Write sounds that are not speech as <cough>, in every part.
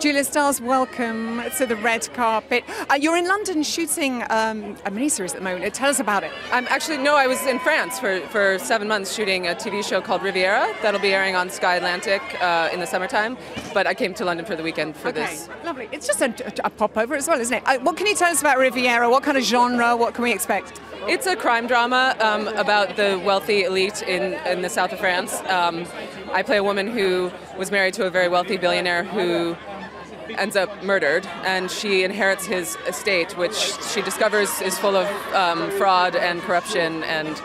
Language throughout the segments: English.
Julia Stiles, welcome to the red carpet. Uh, you're in London shooting um, a miniseries at the moment. Tell us about it. I'm actually no, I was in France for, for seven months shooting a TV show called Riviera that'll be airing on Sky Atlantic uh, in the summertime. But I came to London for the weekend for okay. this. Lovely. It's just a, a popover as well, isn't it? Uh, what can you tell us about Riviera? What kind of genre? What can we expect? It's a crime drama um, about the wealthy elite in, in the south of France. Um, I play a woman who was married to a very wealthy billionaire who ends up murdered, and she inherits his estate, which she discovers is full of um, fraud and corruption, and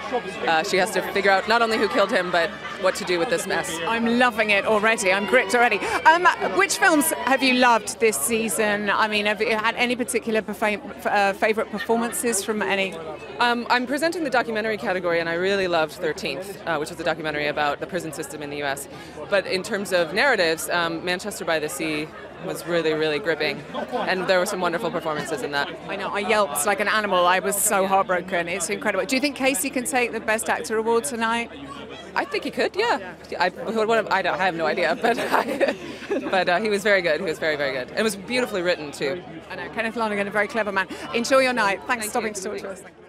uh, she has to figure out not only who killed him, but what to do with this mess. I'm loving it already. I'm gripped already. Um, which films have you loved this season? I mean, have you had any particular uh, favorite performances from any? Um, I'm presenting the documentary category, and I really loved 13th, uh, which is a documentary about the prison system in the U.S. But in terms of narratives, um, Manchester by the Sea was really, really gripping. And there were some wonderful performances in that. I know, I yelped like an animal. I was so heartbroken. It's incredible. Do you think Casey can take the Best Actor award tonight? I think he could, yeah. I, I, don't, I have no idea, <laughs> but I, but uh, he was very good. He was very, very good. And It was beautifully written, too. I know, Kenneth Lonergan, a very clever man. Enjoy your night. Thanks Thank for stopping you. to talk to us.